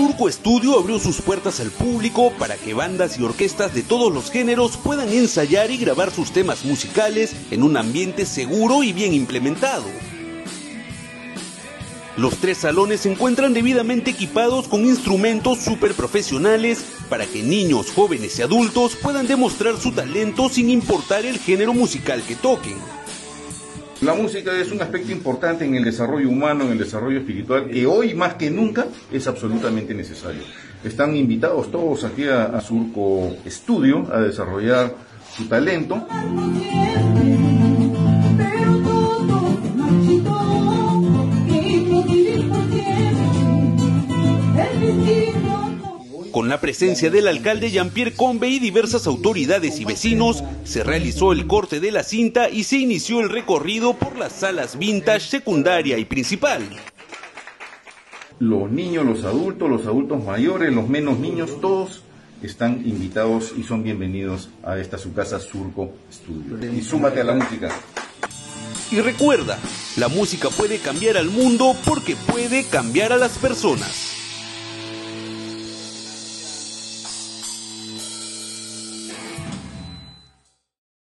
Surco Estudio abrió sus puertas al público para que bandas y orquestas de todos los géneros puedan ensayar y grabar sus temas musicales en un ambiente seguro y bien implementado. Los tres salones se encuentran debidamente equipados con instrumentos súper profesionales para que niños, jóvenes y adultos puedan demostrar su talento sin importar el género musical que toquen. La música es un aspecto importante en el desarrollo humano, en el desarrollo espiritual, que hoy más que nunca es absolutamente necesario. Están invitados todos aquí a, Surco Estudio a desarrollar su talento. Con la presencia del alcalde Jean-Pierre Combe y diversas autoridades y vecinos, se realizó el corte de la cinta y se inició el recorrido por las salas vintage, secundaria y principal. Los niños, los adultos, los adultos mayores, los menos niños, todos están invitados y son bienvenidos a esta su casa Surco Studio. Y súmate a la música. Y recuerda, la música puede cambiar al mundo porque puede cambiar a las personas.